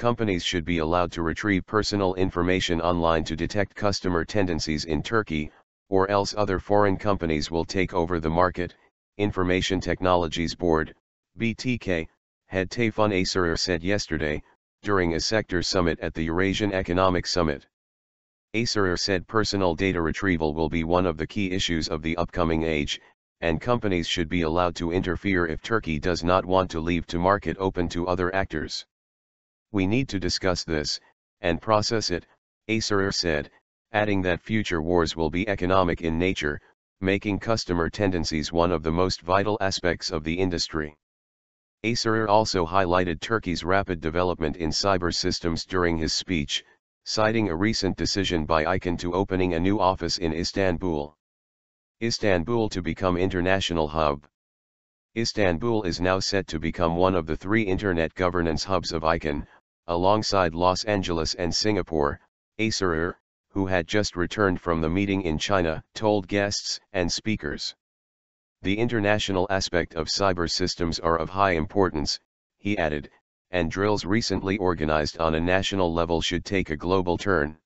companies should be allowed to retrieve personal information online to detect customer tendencies in Turkey, or else other foreign companies will take over the market, Information Technologies Board, BTK, head Tayfun Acerer said yesterday, during a sector summit at the Eurasian Economic Summit. Acerer said personal data retrieval will be one of the key issues of the upcoming age, and companies should be allowed to interfere if Turkey does not want to leave to market open to other actors. We need to discuss this, and process it, Acerer said, adding that future wars will be economic in nature, making customer tendencies one of the most vital aspects of the industry. Acerer also highlighted Turkey's rapid development in cyber systems during his speech, citing a recent decision by ICANN to opening a new office in Istanbul. Istanbul to become international hub. Istanbul is now set to become one of the three internet governance hubs of ICANN, alongside Los Angeles and Singapore, Acerer, who had just returned from the meeting in China, told guests and speakers. The international aspect of cyber systems are of high importance, he added, and drills recently organized on a national level should take a global turn.